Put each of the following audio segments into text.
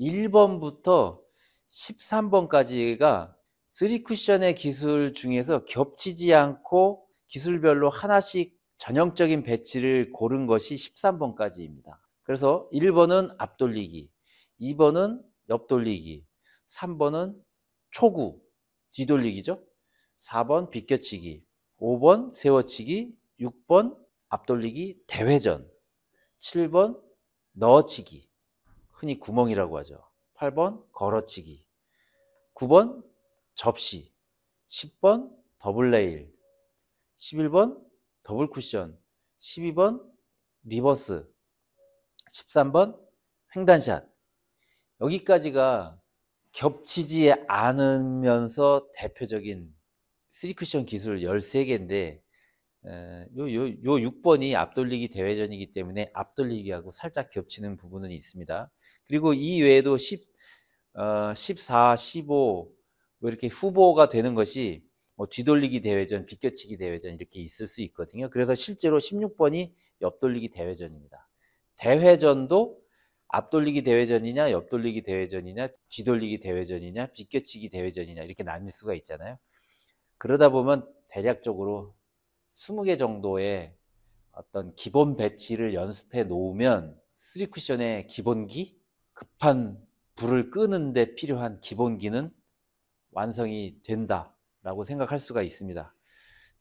1번부터 13번까지가 3쿠션의 기술 중에서 겹치지 않고 기술별로 하나씩 전형적인 배치를 고른 것이 13번까지입니다. 그래서 1번은 앞돌리기, 2번은 옆돌리기, 3번은 초구, 뒤돌리기죠. 4번 비껴치기, 5번 세워치기, 6번 앞돌리기 대회전, 7번 넣어치기, 흔히 구멍이라고 하죠. 8번 걸어치기, 9번 접시, 10번 더블 레일, 11번 더블 쿠션, 12번 reverse, 13번 횡단샷. 여기까지가 겹치지 않으면서 대표적인 3쿠션 기술 13개인데 요, 요, 요 6번이 앞돌리기 대회전이기 때문에 앞돌리기하고 살짝 겹치는 부분은 있습니다. 그리고 이 외에도 10, 어, 14, 15, 뭐 이렇게 후보가 되는 것이 뭐 뒤돌리기 대회전, 비껴치기 대회전 이렇게 있을 수 있거든요. 그래서 실제로 16번이 옆돌리기 대회전입니다. 대회전도 앞돌리기 대회전이냐, 옆돌리기 대회전이냐, 뒤돌리기 대회전이냐, 비껴치기 대회전이냐 이렇게 나뉠 수가 있잖아요. 그러다 보면 대략적으로 20개 정도의 어떤 기본 배치를 연습해 놓으면 3쿠션의 기본기, 급한 불을 끄는데 필요한 기본기는 완성이 된다라고 생각할 수가 있습니다.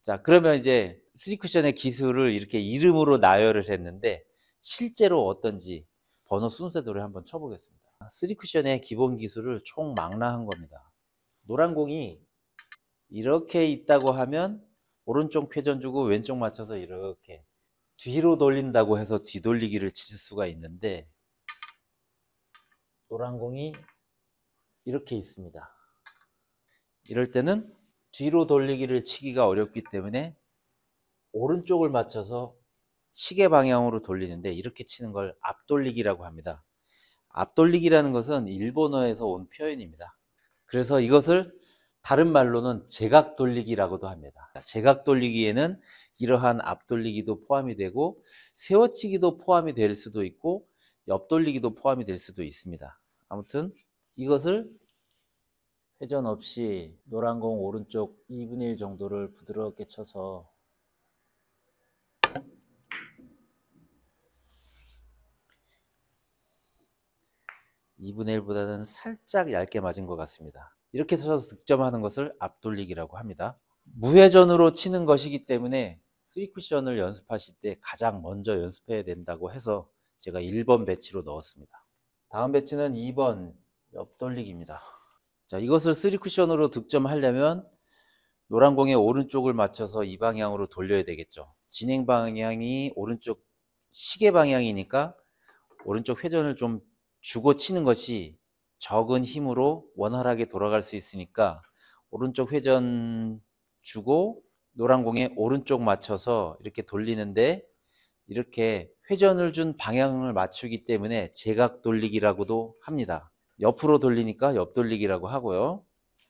자, 그러면 이제 3쿠션의 기술을 이렇게 이름으로 나열을 했는데 실제로 어떤지 번호 순서대로 한번 쳐보겠습니다. 3쿠션의 기본 기술을 총 망라한 겁니다. 노란 공이 이렇게 있다고 하면 오른쪽 회전 주고 왼쪽 맞춰서 이렇게 뒤로 돌린다고 해서 뒤돌리기를 칠 수가 있는데 노란 공이 이렇게 있습니다. 이럴 때는 뒤로 돌리기를 치기가 어렵기 때문에 오른쪽을 맞춰서 시계 방향으로 돌리는데 이렇게 치는 걸 앞돌리기라고 합니다. 앞돌리기라는 것은 일본어에서 온 표현입니다. 그래서 이것을 다른 말로는 제각 돌리기라고도 합니다. 제각 돌리기에는 이러한 앞돌리기도 포함이 되고 세워치기도 포함이 될 수도 있고 옆돌리기도 포함이 될 수도 있습니다. 아무튼 이것을 회전 없이 노란 공 오른쪽 2분의 1 정도를 부드럽게 쳐서 2분의 1보다는 살짝 얇게 맞은 것 같습니다. 이렇게 쳐서 득점하는 것을 앞돌리기라고 합니다. 무회전으로 치는 것이기 때문에 3쿠션을 연습하실 때 가장 먼저 연습해야 된다고 해서 제가 1번 배치로 넣었습니다. 다음 배치는 2번 옆돌리기입니다. 자, 이것을 3쿠션으로 득점하려면 노란 공의 오른쪽을 맞춰서 이 방향으로 돌려야 되겠죠. 진행 방향이 오른쪽 시계 방향이니까 오른쪽 회전을 좀 주고 치는 것이 적은 힘으로 원활하게 돌아갈 수 있으니까 오른쪽 회전 주고 노란 공에 오른쪽 맞춰서 이렇게 돌리는데 이렇게 회전을 준 방향을 맞추기 때문에 제각 돌리기라고도 합니다. 옆으로 돌리니까 옆 돌리기라고 하고요.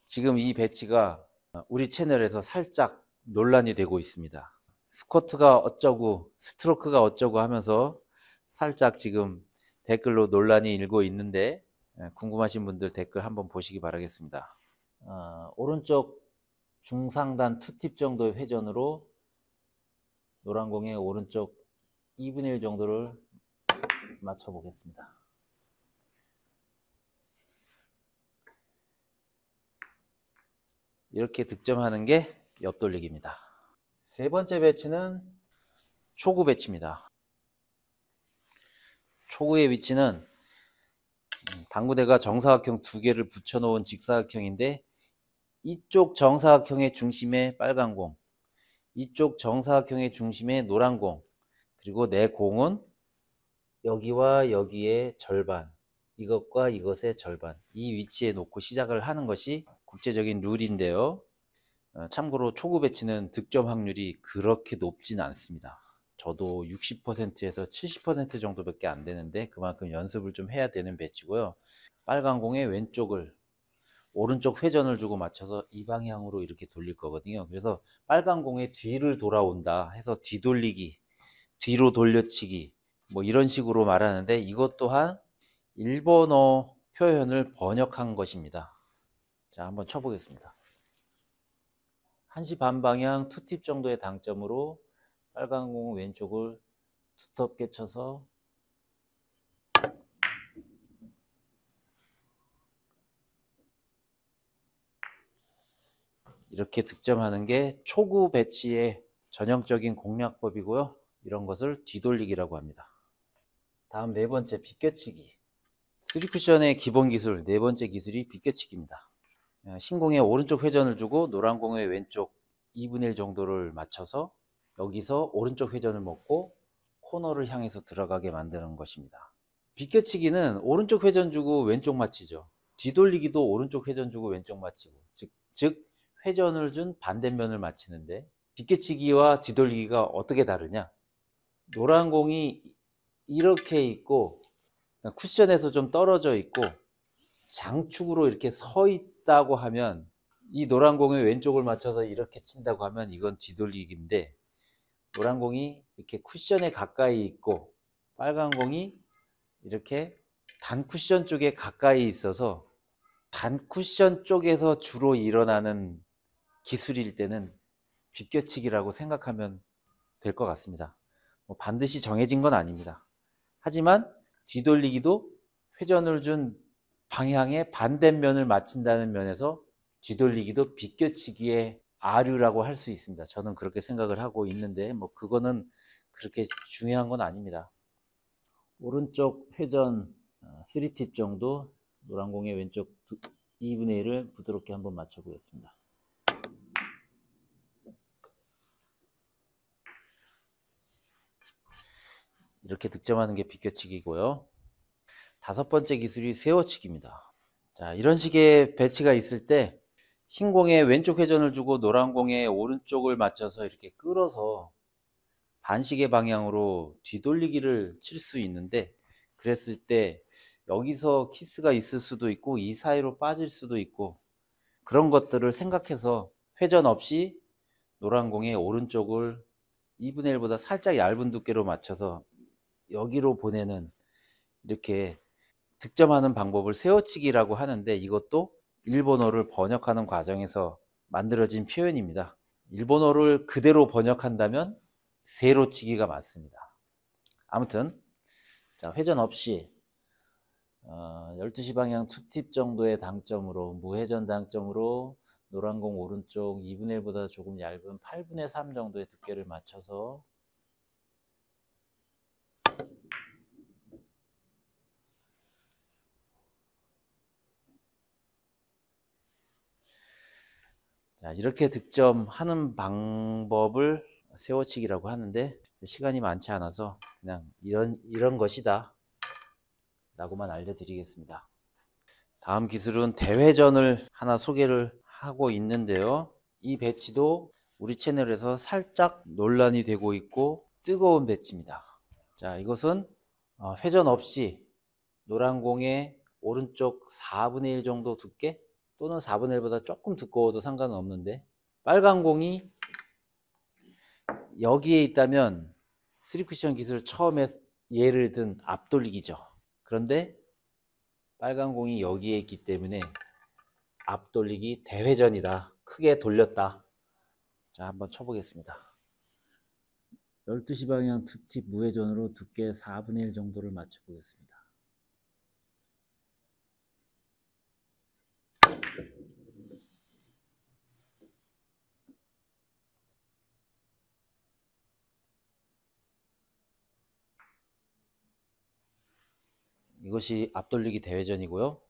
지금 이 배치가 우리 채널에서 살짝 논란이 되고 있습니다. 스쿼트가 어쩌고 스트로크가 어쩌고 하면서 살짝 지금 댓글로 논란이 일고 있는데 예, 궁금하신 분들 댓글 한번 보시기 바라겠습니다. 어, 오른쪽 중상단 투팁 정도의 회전으로 노란 공의 오른쪽 2분의 1 정도를 맞춰 보겠습니다. 이렇게 득점하는 게 옆돌리기입니다. 세 번째 배치는 초구 배치입니다. 초구의 위치는 음, 당구대가 정사각형 두 개를 붙여놓은 직사각형인데 이쪽 정사각형의 중심에 빨간 공, 이쪽 정사각형의 중심에 노란 공, 그리고 내 공은 여기와 여기의 절반, 이것과 이것의 절반, 이 위치에 놓고 시작을 하는 것이 국제적인 룰인데요. 어, 참고로 초구 배치는 득점 확률이 그렇게 높진 않습니다. 저도 60%에서 70% 정도밖에 안 되는데 그만큼 연습을 좀 해야 되는 배치고요. 빨간 공의 왼쪽을 오른쪽 회전을 주고 맞춰서 이 방향으로 이렇게 돌릴 거거든요. 그래서 빨간 공의 뒤를 돌아온다 해서 뒤돌리기, 뒤로 돌려치기 뭐 이런 식으로 말하는데 이것 또한 일본어 표현을 번역한 것입니다. 자, 한번 쳐보겠습니다. 1시 반 방향 투팁 정도의 당점으로 빨간 공 왼쪽을 두텁게 쳐서 이렇게 득점하는 게 초구 배치의 전형적인 공략법이고요. 이런 것을 뒤돌리기라고 합니다. 다음 네 번째 비껴치기. 3쿠션의 기본 기술, 네 번째 기술이 비껴치기입니다. 신공의 오른쪽 회전을 주고 노란 공의 왼쪽 2분의 1 정도를 맞춰서 여기서 오른쪽 회전을 먹고 코너를 향해서 들어가게 만드는 것입니다. 비껴치기는 오른쪽 회전 주고 왼쪽 맞히죠. 뒤돌리기도 오른쪽 회전 주고 왼쪽 맞히고 즉, 즉 회전을 준 반대면을 맞히는데 비껴치기와 뒤돌리기가 어떻게 다르냐? 노란 공이 이렇게 있고 쿠션에서 좀 떨어져 있고 장축으로 이렇게 서 있다고 하면 이 노란 공의 왼쪽을 맞춰서 이렇게 친다고 하면 이건 뒤돌리기인데 노란 공이 이렇게 쿠션에 가까이 있고 빨간 공이 이렇게 단 쿠션 쪽에 가까이 있어서 단 쿠션 쪽에서 주로 일어나는 기술일 때는 비껴치기라고 생각하면 될 것 같습니다. 뭐 반드시 정해진 건 아닙니다. 하지만 뒤돌리기도 회전을 준 방향의 반대면을 맞춘다는 면에서 뒤돌리기도 비껴치기의 아류라고 할 수 있습니다. 저는 그렇게 생각을 하고 있는데 뭐 그거는 그렇게 중요한 건 아닙니다. 오른쪽 회전 3팁 어, 정도 노란 공의 왼쪽 2분의 1을 부드럽게 한번 맞춰 보겠습니다. 이렇게 득점하는 게 비껴치기고요. 다섯 번째 기술이 세워치기입니다. 자, 이런 식의 배치가 있을 때 흰 공에 왼쪽 회전을 주고 노란 공에 오른쪽을 맞춰서 이렇게 끌어서 반시계 방향으로 뒤돌리기를 칠 수 있는데 그랬을 때 여기서 키스가 있을 수도 있고 이 사이로 빠질 수도 있고 그런 것들을 생각해서 회전 없이 노란 공의 오른쪽을 2분의 1보다 살짝 얇은 두께로 맞춰서 여기로 보내는 이렇게 득점하는 방법을 세워치기라고 하는데 이것도 일본어를 번역하는 과정에서 만들어진 표현입니다. 일본어를 그대로 번역한다면 세로치기가 맞습니다. 아무튼 자 회전 없이 어, 12시 방향 투팁 정도의 당점으로 무회전 당점으로 노란 공 오른쪽 2분의 1보다 조금 얇은 8분의 3 정도의 두께를 맞춰서 이렇게 득점하는 방법을 세워치기라고 하는데 시간이 많지 않아서 그냥 이런 이런 것이다 라고만 알려드리겠습니다. 다음 기술은 대회전을 하나 소개를 하고 있는데요. 이 배치도 우리 채널에서 살짝 논란이 되고 있고 뜨거운 배치입니다. 자, 이것은 어, 회전 없이 노란 공의 오른쪽 4분의 1 정도 두께 또는 4분의 1보다 조금 두꺼워도 상관은 없는데 빨간 공이 여기에 있다면 3쿠션 기술 처음에 예를 든 앞돌리기죠. 그런데 빨간 공이 여기에 있기 때문에 앞돌리기 대회전이다. 크게 돌렸다. 자, 한번 쳐보겠습니다. 12시 방향 투팁 무회전으로 두께 4분의 1 정도를 맞춰보겠습니다. 이것이 앞돌리기 대회전이고요.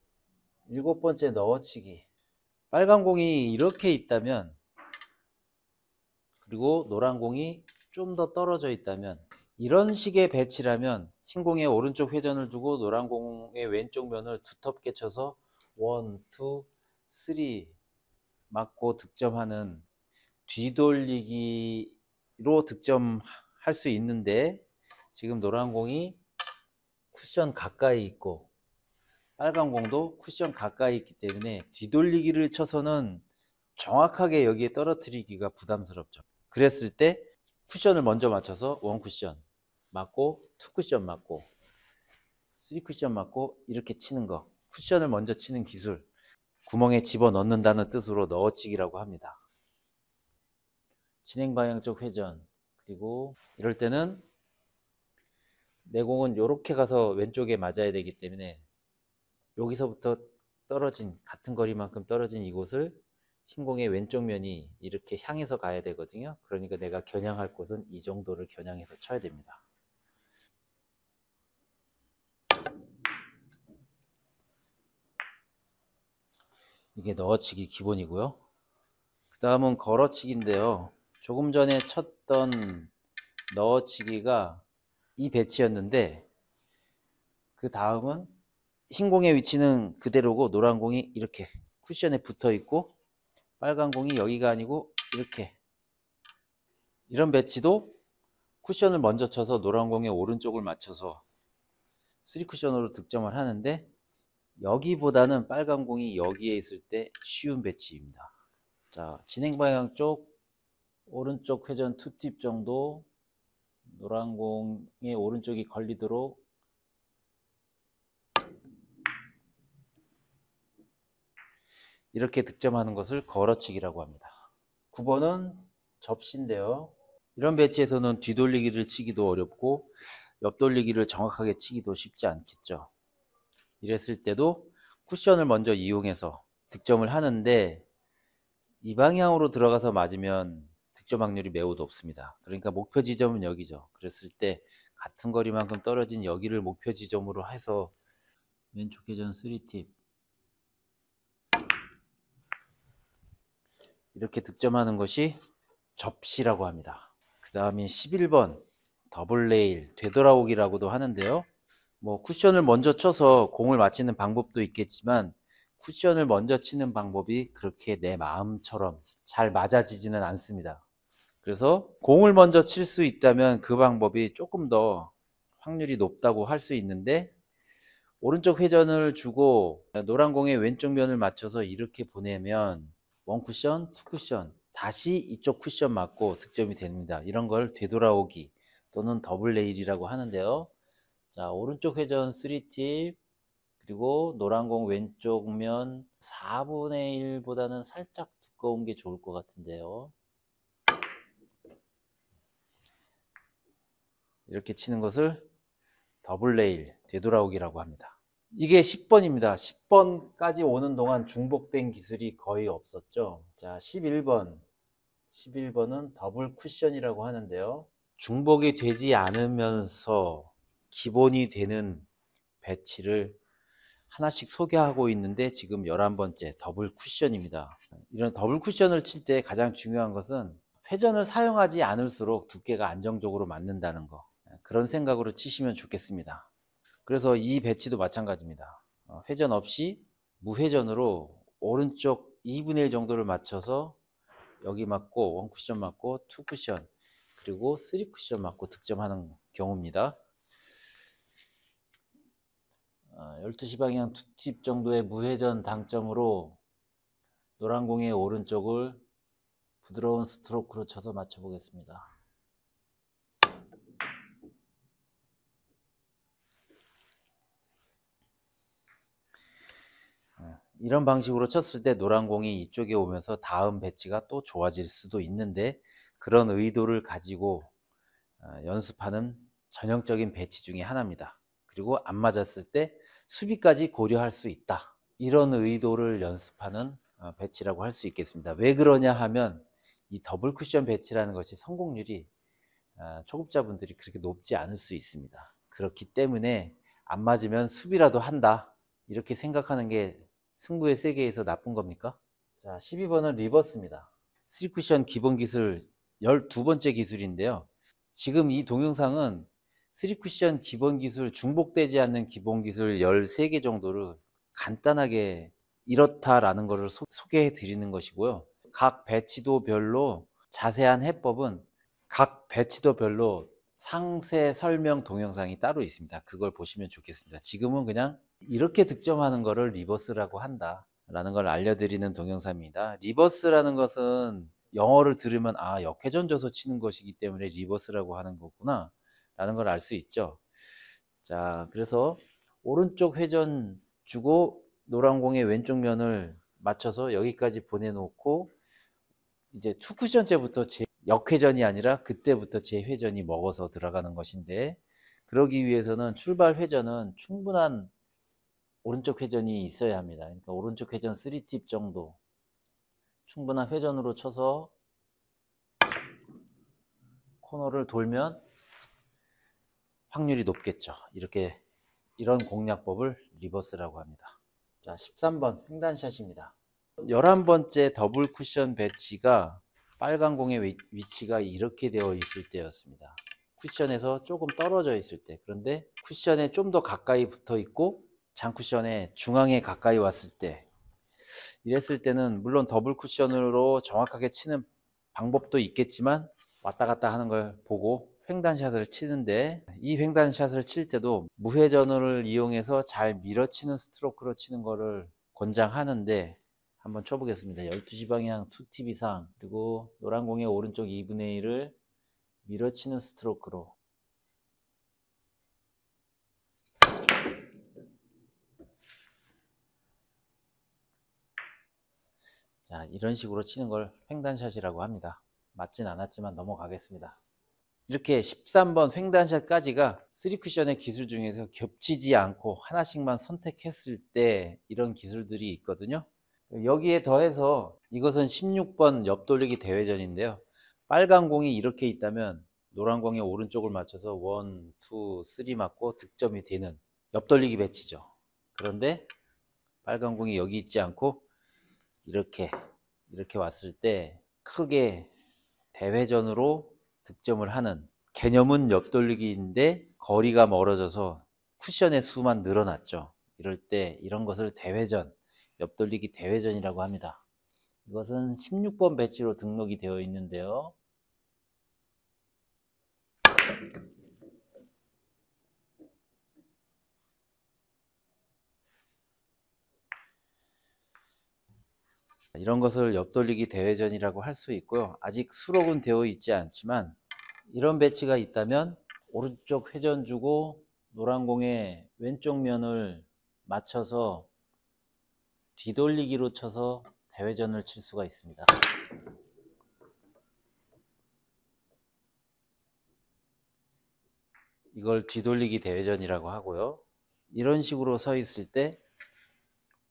일곱 번째 넣어치기. 빨간 공이 이렇게 있다면 그리고 노란 공이 좀 더 떨어져 있다면 이런 식의 배치라면 흰 공의 오른쪽 회전을 두고 노란 공의 왼쪽 면을 두텁게 쳐서 one, two, three 맞고 득점하는 뒤돌리기로 득점할 수 있는데 지금 노란 공이 쿠션 가까이 있고 빨간 공도 쿠션 가까이 있기 때문에 뒤돌리기를 쳐서는 정확하게 여기에 떨어뜨리기가 부담스럽죠. 그랬을 때 쿠션을 먼저 맞춰서 one 쿠션 맞고 two 쿠션 맞고 three 쿠션 맞고 이렇게 치는 거 쿠션을 먼저 치는 기술, 구멍에 집어 넣는다는 뜻으로 넣어치기라고 합니다. 진행 방향 쪽 회전, 그리고 이럴 때는 내 공은 이렇게 가서 왼쪽에 맞아야 되기 때문에 여기서부터 떨어진 같은 거리만큼 떨어진 이곳을 신공의 왼쪽 면이 이렇게 향해서 가야 되거든요. 그러니까 내가 겨냥할 곳은 이 정도를 겨냥해서 쳐야 됩니다. 이게 넣어치기 기본이고요. 그 다음은 걸어치기인데요. 조금 전에 쳤던 넣어치기가 이 배치였는데 그 다음은 흰 공의 위치는 그대로고 노란 공이 이렇게 쿠션에 붙어 있고 빨간 공이 여기가 아니고 이렇게 이런 배치도 쿠션을 먼저 쳐서 노란 공의 오른쪽을 맞춰서 3쿠션으로 득점을 하는데 여기보다는 빨간 공이 여기에 있을 때 쉬운 배치입니다. 자, 진행 방향 쪽 오른쪽 회전 투팁 정도 노란 공의 오른쪽이 걸리도록 이렇게 득점하는 것을 걸어치기라고 합니다. 9번은 접시인데요. 이런 배치에서는 뒤돌리기를 치기도 어렵고 옆돌리기를 정확하게 치기도 쉽지 않겠죠. 이랬을 때도 쿠션을 먼저 이용해서 득점을 하는데 이 방향으로 들어가서 맞으면 득점 확률이 매우 높습니다. 그러니까 목표 지점은 여기죠. 그랬을 때 같은 거리만큼 떨어진 여기를 목표 지점으로 해서 왼쪽 회전 3팁 이렇게 득점하는 것이 접시라고 합니다. 그 다음이 11번 더블 레일 되돌아오기라고도 하는데요. 뭐 쿠션을 먼저 쳐서 공을 맞히는 방법도 있겠지만 쿠션을 먼저 치는 방법이 그렇게 내 마음처럼 잘 맞아지지는 않습니다. 그래서 공을 먼저 칠 수 있다면 그 방법이 조금 더 확률이 높다고 할 수 있는데 오른쪽 회전을 주고 노란 공의 왼쪽 면을 맞춰서 이렇게 보내면 one 쿠션, two 쿠션, 다시 이쪽 쿠션 맞고 득점이 됩니다. 이런 걸 되돌아오기 또는 더블 레일이라고 하는데요. 자, 오른쪽 회전 3팁 그리고 노란 공 왼쪽 면 4분의 1보다는 살짝 두꺼운 게 좋을 것 같은데요. 이렇게 치는 것을 더블 레일, 되돌아오기라고 합니다. 이게 10번입니다. 10번까지 오는 동안 중복된 기술이 거의 없었죠. 자, 11번. 11번은 더블 쿠션이라고 하는데요. 중복이 되지 않으면서 기본이 되는 배치를 하나씩 소개하고 있는데 지금 11번째 더블 쿠션입니다. 이런 더블 쿠션을 칠 때 가장 중요한 것은 회전을 사용하지 않을수록 두께가 안정적으로 맞는다는 거. 그런 생각으로 치시면 좋겠습니다. 그래서 이 배치도 마찬가지입니다. 어, 회전 없이 무회전으로 오른쪽 2분의 1 정도를 맞춰서 여기 맞고 one 쿠션 맞고 two 쿠션 그리고 three 쿠션 맞고 득점하는 경우입니다. 12시 어, 방향 two tip 정도의 무회전 당점으로 노란 공의 오른쪽을 부드러운 스트로크로 쳐서 맞춰 보겠습니다. 이런 방식으로 쳤을 때 노란 공이 이쪽에 오면서 다음 배치가 또 좋아질 수도 있는데 그런 의도를 가지고 어, 연습하는 전형적인 배치 중에 하나입니다. 그리고 안 맞았을 때 수비까지 고려할 수 있다. 이런 의도를 연습하는 어, 배치라고 할 수 있겠습니다. 왜 그러냐 하면 이 더블 쿠션 배치라는 것이 성공률이 어, 초급자분들이 그렇게 높지 않을 수 있습니다. 그렇기 때문에 안 맞으면 수비라도 한다. 이렇게 생각하는 게 승부의 세계에서 나쁜 겁니까? 자, 12번은 reverse입니다. 스리쿠션 기본 기술 12번째 기술인데요. 지금 이 동영상은 스리쿠션 기본 기술 중복되지 않는 기본 기술 13개 정도를 간단하게 이렇다라는 것을 소, 개해 드리는 것이고요. 각 배치도별로 자세한 해법은 각 배치도별로 상세 설명 동영상이 따로 있습니다. 그걸 보시면 좋겠습니다. 지금은 그냥 이렇게 득점하는 것을 reverse라고 한다. 라는 걸 알려드리는 동영상입니다. reverse라는 것은 영어를 들으면 아 역회전 줘서 치는 것이기 때문에 reverse라고 하는 거구나 라는 걸 알 수 있죠. 자 그래서 오른쪽 회전 주고 노란 공의 왼쪽 면을 맞춰서 여기까지 보내놓고 이제 투 쿠션째부터 제 역회전이 아니라 그때부터 재회전이 먹어서 들어가는 것인데 그러기 위해서는 출발 회전은 충분한 오른쪽 회전이 있어야 합니다. 그러니까 오른쪽 회전 3팁 정도 충분한 회전으로 쳐서 코너를 돌면 확률이 높겠죠. 이렇게 이런 공략법을 reverse라고 합니다. 자, 13번 횡단샷입니다. 11번째 더블 쿠션 배치가 빨간 공의 위- 위치가 이렇게 되어 있을 때였습니다. 쿠션에서 조금 떨어져 있을 때. 그런데 쿠션에 좀 더 가까이 붙어 있고 장쿠션에 중앙에 가까이 왔을 때. 이랬을 때는 물론 더블 쿠션으로 정확하게 치는 방법도 있겠지만 왔다 갔다 하는 걸 보고 횡단샷을 치는데 이 횡단샷을 칠 때도 무회전을 이용해서 잘 밀어치는 스트로크로 치는 거를 권장하는데 한번 쳐보겠습니다. 12시 방향 2팁 이상 그리고 노란 공의 오른쪽 2분의 1을 밀어치는 스트로크로 자 이런 식으로 치는 걸 횡단샷이라고 합니다. 맞진 않았지만 넘어가겠습니다. 이렇게 13번 횡단샷까지가 3쿠션의 기술 중에서 겹치지 않고 하나씩만 선택했을 때 이런 기술들이 있거든요. 여기에 더해서 이것은 16번 옆돌리기 대회전인데요. 빨간 공이 이렇게 있다면 노란 공의 오른쪽을 맞춰서 1, 2, 3 맞고 득점이 되는 옆돌리기 배치죠. 그런데 빨간 공이 여기 있지 않고 이렇게 이렇게 왔을 때 크게 대회전으로 득점을 하는 개념은 옆돌리기인데 거리가 멀어져서 쿠션의 수만 늘어났죠. 이럴 때 이런 것을 대회전, 옆돌리기 대회전이라고 합니다. 이것은 16번 배치로 등록이 되어 있는데요. 이런 것을 옆돌리기 대회전이라고 할 수 있고요. 아직 수록은 되어 있지 않지만 이런 배치가 있다면 오른쪽 회전 주고 노란 공의 왼쪽 면을 맞춰서 뒤돌리기로 쳐서 대회전을 칠 수가 있습니다. 이걸 뒤돌리기 대회전이라고 하고요. 이런 식으로 서 있을 때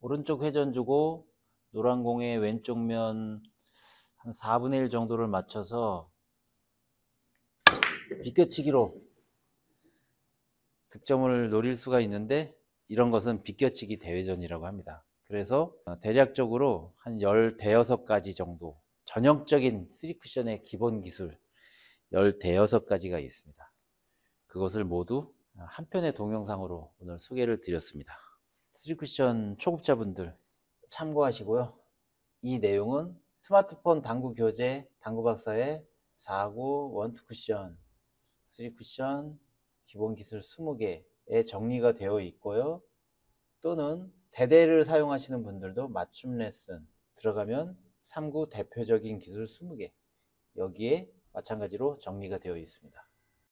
오른쪽 회전 주고 노란 공의 왼쪽 면 한 4분의 1 정도를 맞춰서 비껴치기로 득점을 노릴 수가 있는데 이런 것은 비껴치기 대회전이라고 합니다. 그래서 어, 대략적으로 한 15가지 정도 전형적인 3쿠션의 기본 기술 15가지가 있습니다. 그것을 모두 한 편의 동영상으로 오늘 소개를 드렸습니다. 3쿠션 초급자분들 참고하시고요. 이 내용은 스마트폰 당구 교재 당구 박사의 4구 원투 쿠션, 3 쿠션 기본 기술 20개에 정리가 되어 있고요. 또는 대대를 사용하시는 분들도 맞춤 레슨 들어가면 3구 대표적인 기술 20개 여기에 마찬가지로 정리가 되어 있습니다.